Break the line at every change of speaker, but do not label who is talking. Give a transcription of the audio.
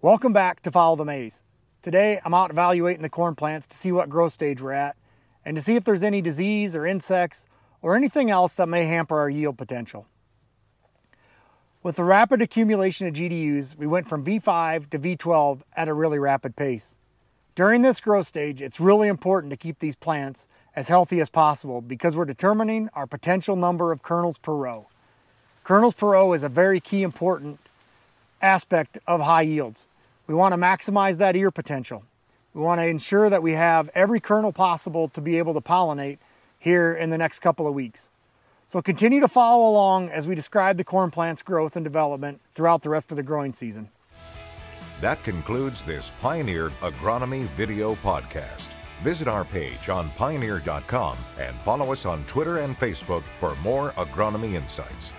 Welcome back to Follow the Maize. Today I'm out evaluating the corn plants to see what growth stage we're at and to see if there's any disease or insects or anything else that may hamper our yield potential. With the rapid accumulation of GDUs, we went from V5 to V12 at a really rapid pace. During this growth stage, it's really important to keep these plants as healthy as possible because we're determining our potential number of kernels per row. Kernels per row is a very key important aspect of high yields. We want to maximize that ear potential. We want to ensure that we have every kernel possible to be able to pollinate here in the next couple of weeks. So continue to follow along as we describe the corn plant's growth and development throughout the rest of the growing season.
That concludes this Pioneer Agronomy video podcast. Visit our page on pioneer.com and follow us on Twitter and Facebook for more agronomy insights.